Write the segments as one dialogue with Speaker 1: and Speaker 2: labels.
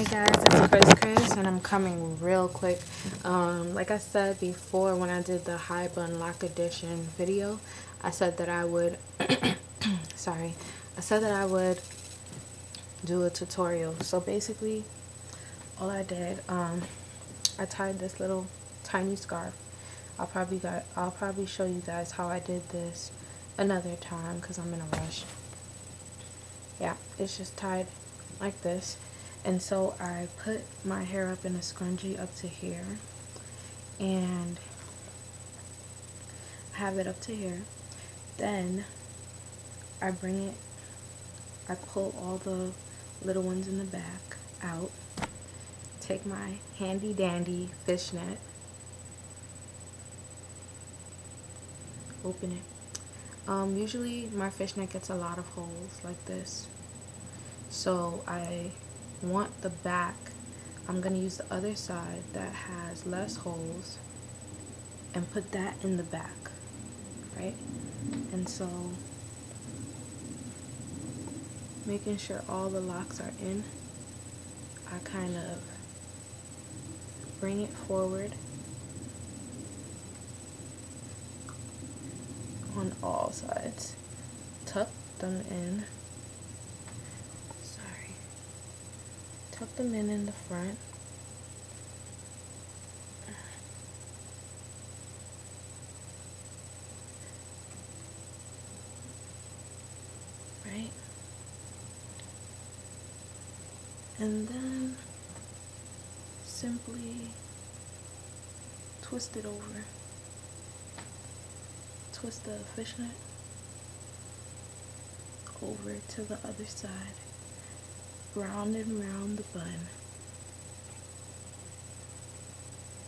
Speaker 1: Hey guys, it's Chrys Chrys and I'm coming real quick. Um, like I said before when I did the high bun loc edition video, I said that I would, sorry, I said that I would do a tutorial. So basically, all I did, um, I tied this little tiny scarf. I'll probably got, I'll probably show you guys how I did this another time because I'm in a rush. Yeah, it's just tied like this and so I put my hair up in a scrunchie up to here and have it up to here. Then I bring it I pull all the little ones in the back out take my handy dandy fishnet open it. Um, usually my fishnet gets a lot of holes like this. So I want the back, I'm going to use the other side that has less holes and put that in the back, right? And so making sure all the locks are in, I kind of bring it forward on all sides, tuck them in tuck them in in the front. Right? And then simply twist it over. Twist the fishnet over to the other side round and round the bun.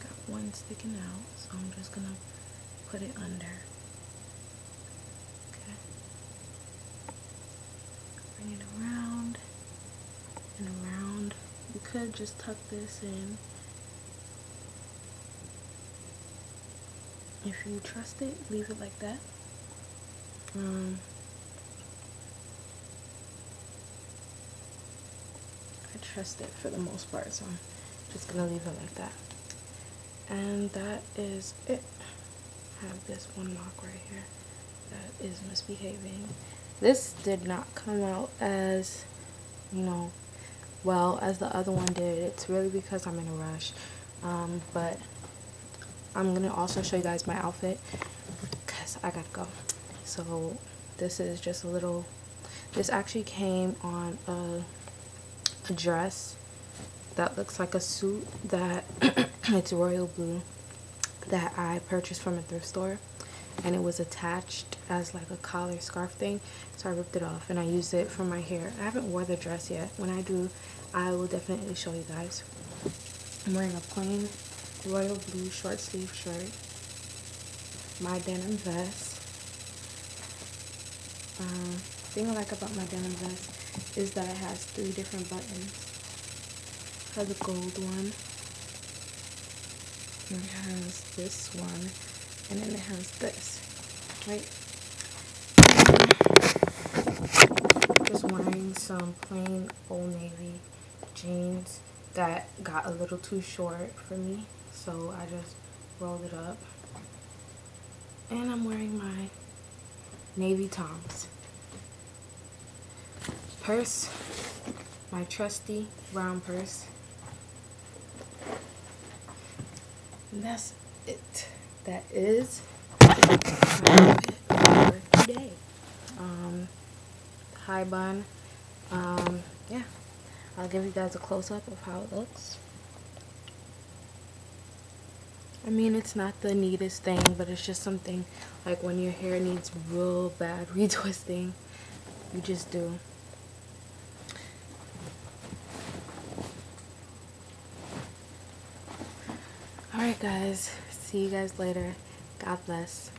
Speaker 1: Got one sticking out, so I'm just gonna put it under. Okay. Bring it around and around. You could just tuck this in. If you trust it, leave it like that. Um, trust it for the most part so I'm just gonna leave it like that. And that is it. I have this one lock right here that is misbehaving. This did not come out as you know well as the other one did. It's really because I'm in a rush. Um, but I'm gonna also show you guys my outfit because I gotta go. So this is just a little this actually came on a a dress that looks like a suit that it's royal blue that I purchased from a thrift store and it was attached as like a collar scarf thing. So I ripped it off and I used it for my hair. I haven't wore the dress yet. When I do I will definitely show you guys. I'm wearing a plain royal blue short sleeve shirt my denim vest. Um, thing I like about my denim vest is that it has three different buttons. It has a gold one. And it has this one. And then it has this. Right? Just wearing some plain Old Navy jeans that got a little too short for me. So I just rolled it up. And I'm wearing my Navy Toms purse, my trusty brown purse. And that's it. That is for today. Um, high bun. Um, yeah. I'll give you guys a close-up of how it looks. I mean, it's not the neatest thing, but it's just something like when your hair needs real bad retwisting, you just do. Alright guys, see you guys later. God bless.